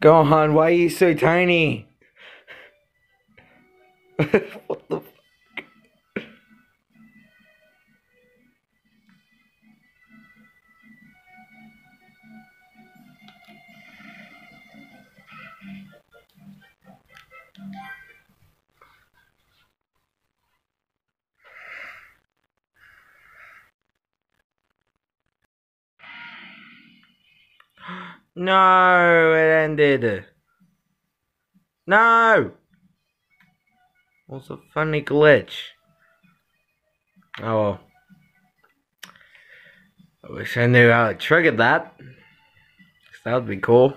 Go on, why are you so tiny? No, it ended. No! What's a funny glitch? Oh well. I wish I knew how to trigger that. that would be cool.